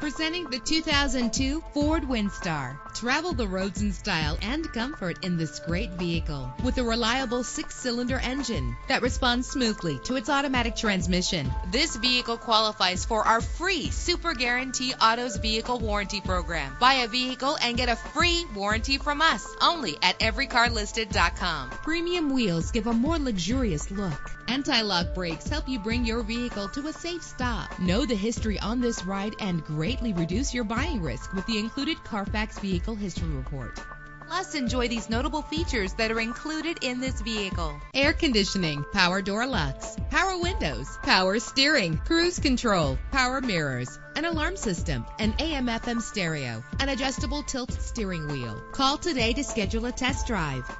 Presenting the 2002 Ford Windstar. Travel the roads in style and comfort in this great vehicle with a reliable six-cylinder engine that responds smoothly to its automatic transmission. This vehicle qualifies for our free Super Guarantee Autos Vehicle Warranty Program. Buy a vehicle and get a free warranty from us only at everycarlisted.com. Premium wheels give a more luxurious look. Anti-lock brakes help you bring your vehicle to a safe stop. Know the history on this ride and greatly reduce your buying risk with the included Carfax Vehicle History Report. Plus, enjoy these notable features that are included in this vehicle. Air conditioning, power door locks, power windows, power steering, cruise control, power mirrors, an alarm system, an AM FM stereo, an adjustable tilt steering wheel. Call today to schedule a test drive.